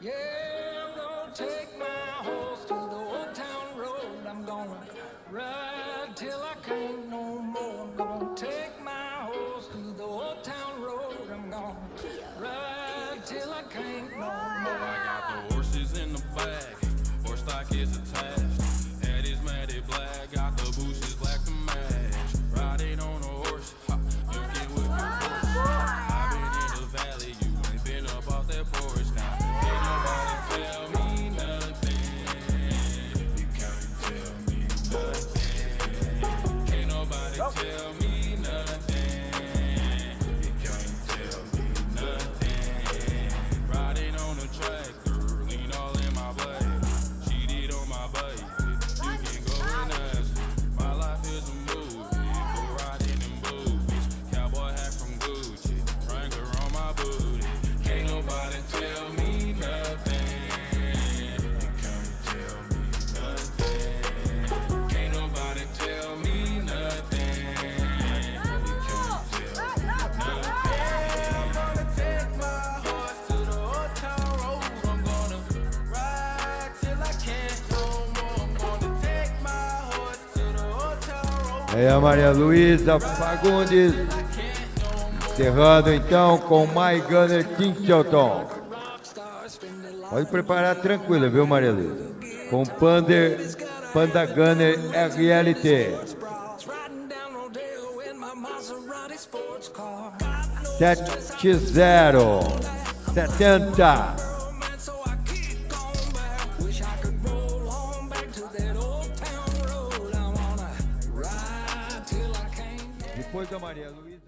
Yeah, I'm gonna take Tell me É a Maria Luísa Fagundes. Encerrando então com My Gunner Kinchelton. Pode preparar tranquila, viu, Maria Luísa? Com Pander, Panda Gunner RLT. Sete zero setenta depois da Maria Luísa.